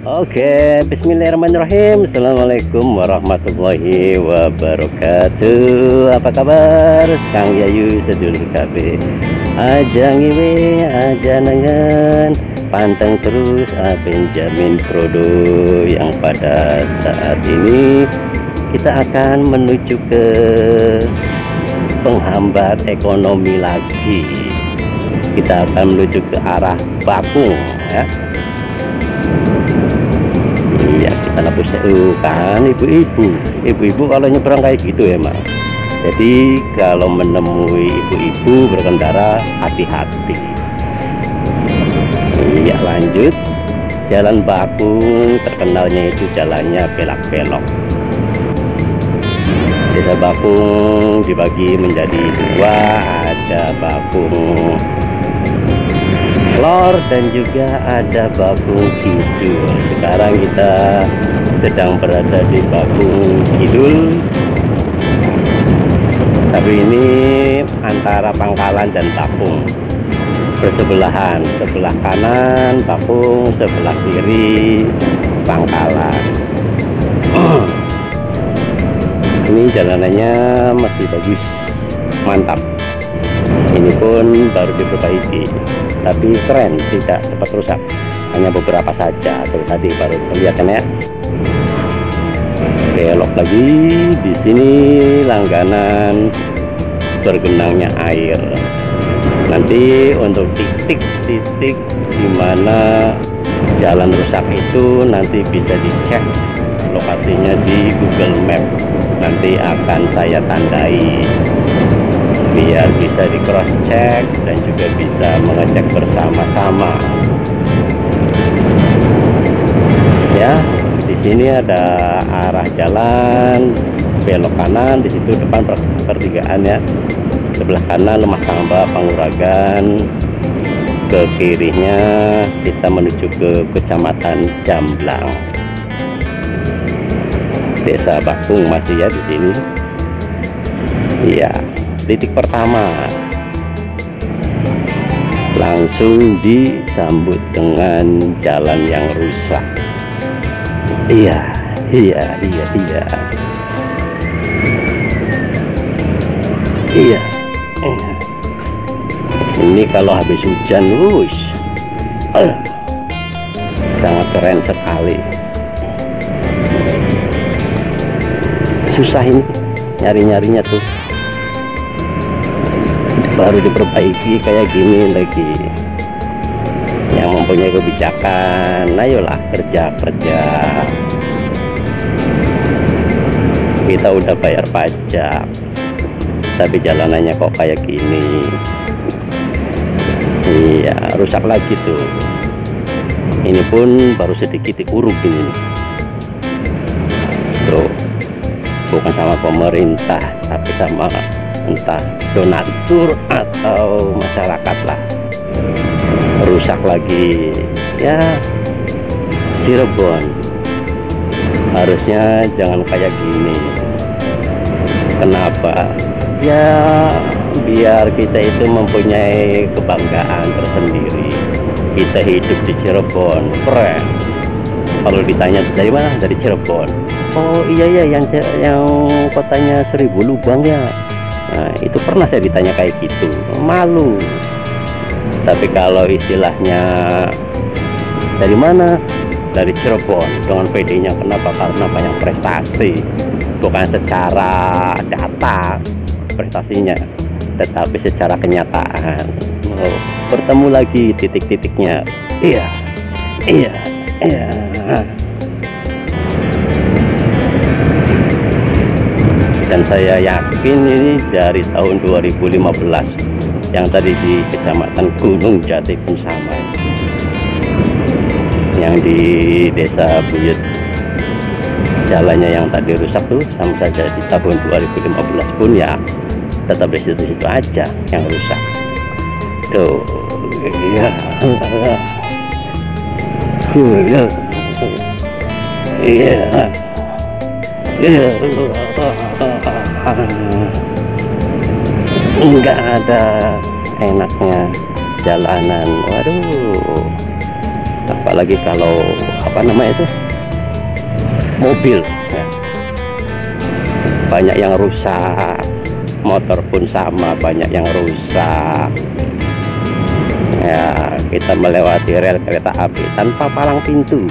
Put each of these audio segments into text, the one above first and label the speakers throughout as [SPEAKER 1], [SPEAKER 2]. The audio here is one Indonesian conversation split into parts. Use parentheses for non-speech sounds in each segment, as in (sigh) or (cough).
[SPEAKER 1] Oke, bismillahirrahmanirrahim. Assalamualaikum warahmatullahi wabarakatuh. Apa kabar? Kang Yayu sedulur KB. Aja ngiwe, aja nengen. Panteng terus Benjamin Prodo yang pada saat ini kita akan menuju ke penghambat ekonomi lagi. Kita akan menuju ke arah Bakung ya iya kita nebus uh, kan ibu-ibu. Ibu-ibu kalau nyebrang kayak gitu ya mak. Jadi kalau menemui ibu-ibu berkendara hati-hati. Iya lanjut. Jalan Bakung terkenalnya itu jalannya belak-belok. Desa Bakung dibagi menjadi dua ada Bakung Lor dan juga ada Bakung Kidul. Sekarang kita sedang berada di Bakung Kidul. Tapi ini antara Pangkalan dan Bakung bersebelahan sebelah kanan Bakung sebelah kiri Pangkalan. (clears throat) Ini jalanannya masih bagus mantap ini pun baru diperbaiki tapi keren tidak cepat rusak. Hanya beberapa saja tuh tadi baru lihat kan ya. Belok lagi di sini langganan bergenangnya air. Nanti untuk titik-titik di mana jalan rusak itu nanti bisa dicek lokasinya di Google Map. Nanti akan saya tandai biar bisa di cross check dan juga bisa mengecek bersama-sama. Ya di sini ada arah jalan belok kanan di situ depan pertigaan ya. Sebelah kanan lemah tambah panguragan ke kirinya kita menuju ke kecamatan Jamblang. Desa Bakung masih ya di sini. Iya titik pertama. Langsung disambut dengan jalan yang rusak. Iya iya iya iya. Iya. Ini kalau habis hujan wush. Uh, sangat keren sekali. Susah ini nyari-nyarinya tuh baru diperbaiki kayak gini lagi. Yang mempunyai kebijakan ayolah kerja kerja kita udah bayar pajak tapi jalanannya kok kayak gini. Iya rusak lagi tuh. Ini pun baru sedikit diuruk ini tuh bukan sama pemerintah tapi sama entah donatur atau masyarakat lah. Rusak lagi ya Cirebon. Harusnya jangan kayak gini. Kenapa? Ya biar kita itu mempunyai kebanggaan tersendiri. Kita hidup di Cirebon keren. Kalau ditanya dari mana? Dari Cirebon. Oh iya ya yang yang kotanya seribu lubang ya Itu pernah saya ditanya kayak gitu, malu. Tapi kalau istilahnya dari mana? Dari Cirebon dengan PD-nya kenapa? Karena banyak prestasi, bukan secara data prestasinya, tetapi secara kenyataan. Oh, bertemu lagi titik-titiknya. Iya, iya, iya. Dan saya yakin ini dari tahun 2015 yang tadi di kecamatan Gunung Jati pun sama yang di desa Buyut. Jalannya yang tadi rusak tuh sama saja di tahun 2015 pun ya tetap di situ-situ aja yang rusak. Tuh iya. Tuh ya iya. Iya enggak ada. Enaknya jalanan. Waduh. Apalagi kalau apa namanya itu? Mobil ya. banyak yang rusak. Motor pun sama banyak yang rusak. Ya kita melewati rel kereta api tanpa palang pintu.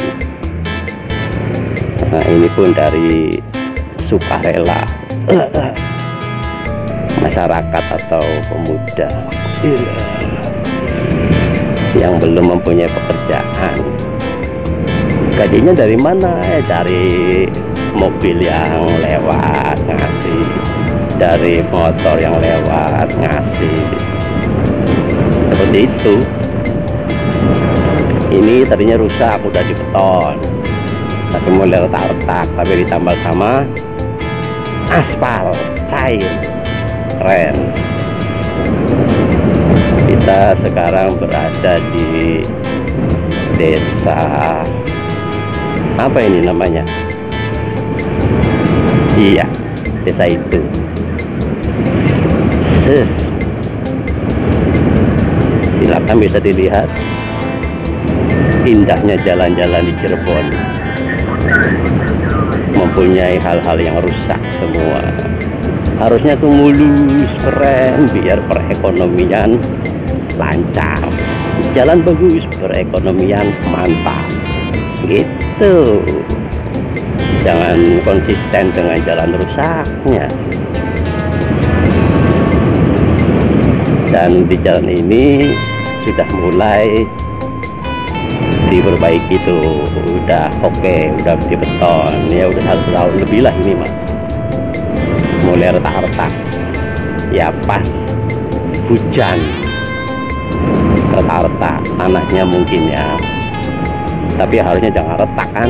[SPEAKER 1] Nah ini pun dari sukarela masyarakat atau pemuda yang belum mempunyai pekerjaan. Gajinya dari mana? Ya dari mobil yang lewat ngasih. Dari motor yang lewat ngasih. Seperti itu. Ini tadinya rusak udah dibeton tapi mulai retak-retak tapi ditambal sama aspal cair. Keren. Kita sekarang berada di desa apa ini namanya? Iya desa itu. Sis silakan bisa dilihat indahnya jalan-jalan di Cirebon mempunyai hal-hal yang rusak semua. Harusnya tuh mulus keren biar perekonomian lancar. Jalan bagus perekonomian mantap. Gitu. Jangan konsisten dengan jalan rusaknya. Dan di jalan ini sudah mulai diperbaiki itu udah oke okay, udah dibeton ya udah satu tahun lebih lah ini mah mulai retak-retak. Ya pas hujan. Retak-retak tanahnya mungkin ya. Tapi harusnya jangan retak kan?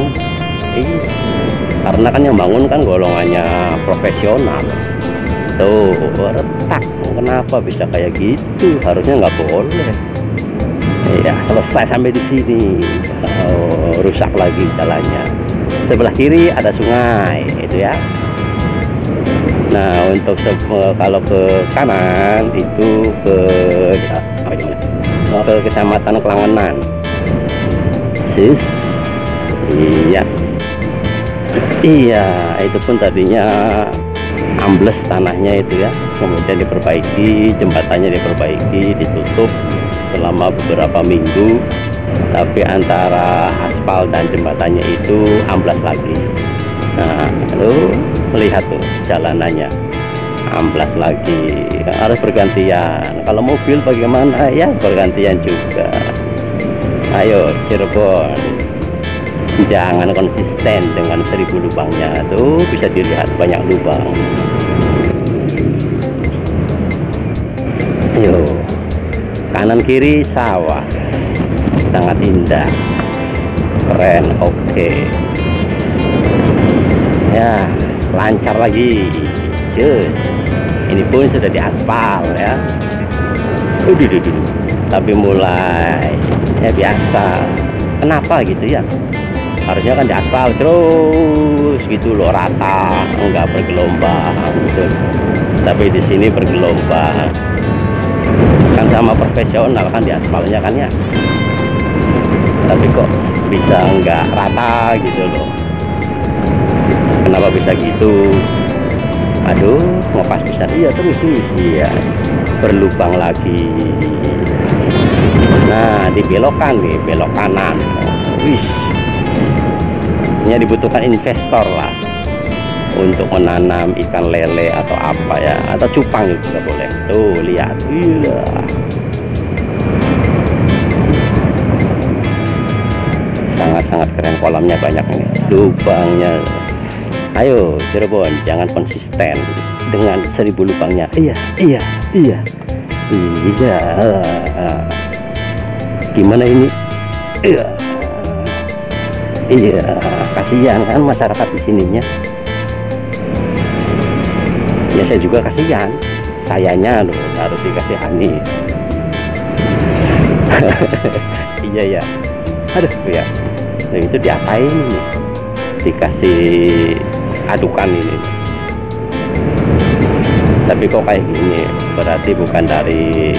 [SPEAKER 1] Iya. Karena kan yang bangun kan golongannya profesional. Tuh retak. Kenapa bisa kayak gitu? Harusnya nggak boleh ya selesai sampai di sini. Oh, rusak lagi jalannya. Sebelah kiri ada sungai itu ya. Nah untuk kalau ke kanan itu ke ke kecamatan Kelangenan sis iya. Iya itu pun tadinya ambles tanahnya itu ya. Kemudian diperbaiki jembatannya diperbaiki ditutup selama beberapa minggu tapi antara aspal dan jembatannya itu amblas lagi. Nah lalu melihat tuh jalanannya amblas lagi. Harus bergantian. Kalau mobil bagaimana? Ya bergantian juga. Ayo Cirebon. Jangan konsisten dengan seribu lubangnya. Tuh bisa dilihat banyak lubang. Ayo kanan kiri sawah. Sangat indah. Keren oke. Okay. ya lancar lagi. Cus. Ini pun sudah diaspal ya. Uduh, tapi mulai ya biasa. Kenapa gitu ya? Harusnya kan diaspal terus gitu loh rata. Enggak bergelombang gitu tapi di sini bergelombang kan sama profesional kan di aspalnya kan ya. Tapi kok bisa enggak rata gitu loh. Kenapa bisa gitu? Aduh ngepas bisa iya terus terus ya. Berlubang lagi. Nah dibelokan nih belok kanan. Wis ini dibutuhkan investor lah untuk menanam ikan lele atau apa ya atau cupang juga boleh. Tuh lihat. Iya. Sangat-sangat keren kolamnya banyak nih. Lubangnya. Ayo Cirebon jangan konsisten dengan seribu lubangnya. Iya iya iya. Iya. Gimana ini? Iya. Iya kasihan kan masyarakat di sininya ya saya juga kasihan. Sayanya loh harus dikasihani (laughs) iya ya aduh ya nah, itu diapain ini? Dikasih adukan ini. Tapi kok kayak gini? Berarti bukan dari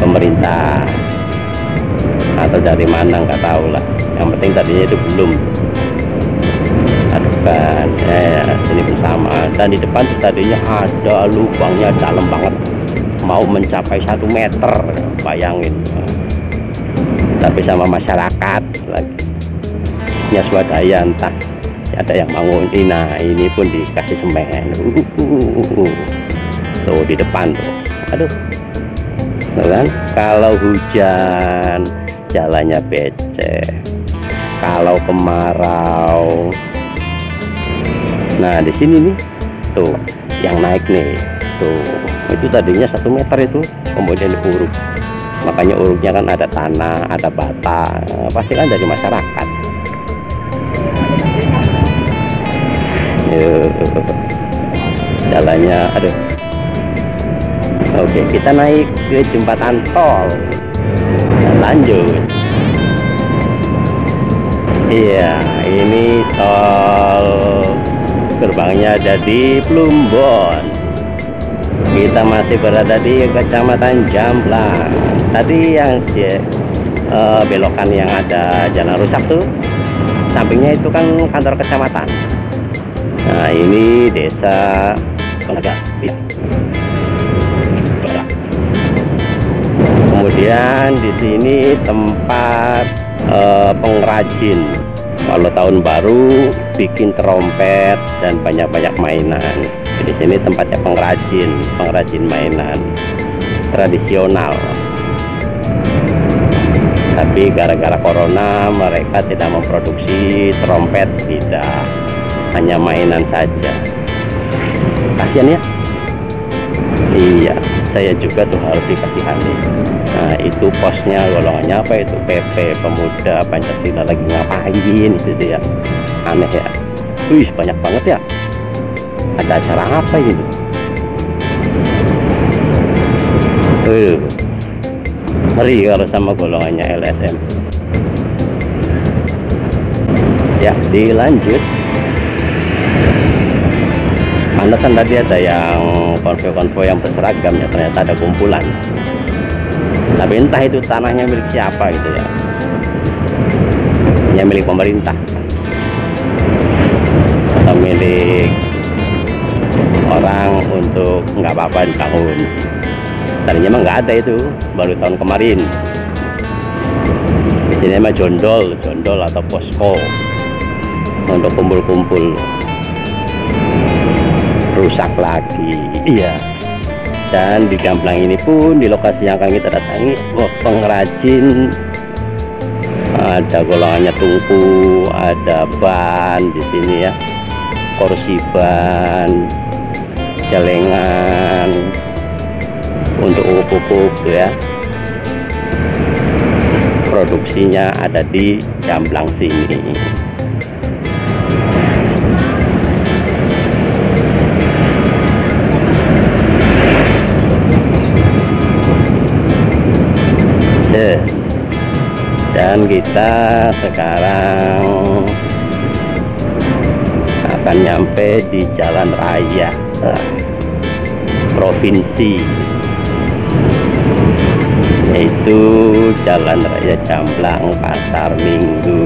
[SPEAKER 1] pemerintah. Atau dari mana? Nggak tahu lah. Yang penting tadinya itu belum kan ya, sini pun sama dan di depan tadinya ada lubangnya dalam banget. Mau mencapai satu meter bayangin. Tapi sama masyarakat lagi. Ya swadaya entah ada yang bangun ini. Nah ini pun dikasih semen. Uh, uh, uh, tuh di depan tuh. Aduh. Kan? Kalau hujan jalannya becek. Kalau kemarau nah di sini nih tuh yang naik nih tuh itu tadinya satu meter itu kemudian diuruk. Makanya uruknya kan ada tanah ada bata pasti kan dari masyarakat. Jalannya aduh. Oke kita naik ke jembatan tol. Lanjut. Iya ini tol gerbangnya ada di Plumbon. Kita masih berada di kecamatan Jamblang. Tadi yang uh, belokan yang ada jalan rusak tuh sampingnya itu kan kantor kecamatan. Nah ini desa Pelaga kemudian di sini tempat uh, pengrajin kalau tahun baru bikin trompet dan banyak-banyak mainan. Di sini tempatnya pengrajin pengrajin mainan. Tradisional. Tapi gara-gara corona mereka tidak memproduksi trompet tidak. Hanya mainan saja. Kasihan ya? Iya saya juga tuh harus dikasihani. Nah itu posnya golongannya apa itu? PP pemuda Pancasila lagi ngapain itu dia? Aneh ya. Wih banyak banget ya. Ada acara apa ini? Uh, ngeri kalau sama golongannya LSM ya dilanjut. Pantesan tadi ada yang konvoy-konvoy yang berseragam ya ternyata ada kumpulan. Tapi entah itu tanahnya milik siapa gitu ya. Hanya milik pemerintah. Atau milik orang untuk nggak apa-apa dibangun tadinya emang nggak ada itu baru tahun kemarin. Di sini emang jondol jondol atau posko untuk kumpul-kumpul rusak lagi. Iya. Dan di Gamblang ini pun di lokasi yang akan kita datangi oh, pengrajin. Ada golongannya tungku ada ban di sini ya. Kursi ban celengan untuk pupuk ya. Produksinya ada di Jamblang sini dan kita sekarang akan nyampe di jalan raya provinsi yaitu Jalan Raya Jamblang Pasar Minggu.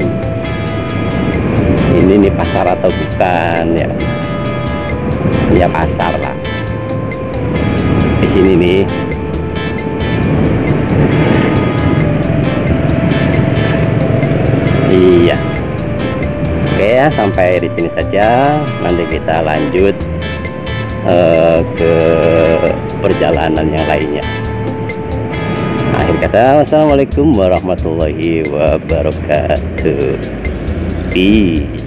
[SPEAKER 1] Ini nih pasar atau bukan ya? Ya pasar lah. Di sini nih iya. Oke ya sampai di sini saja. Nanti kita lanjut uh, ke perjalanan yang lainnya. Akhir kata wassalamualaikum warahmatullahi wabarakatuh. Peace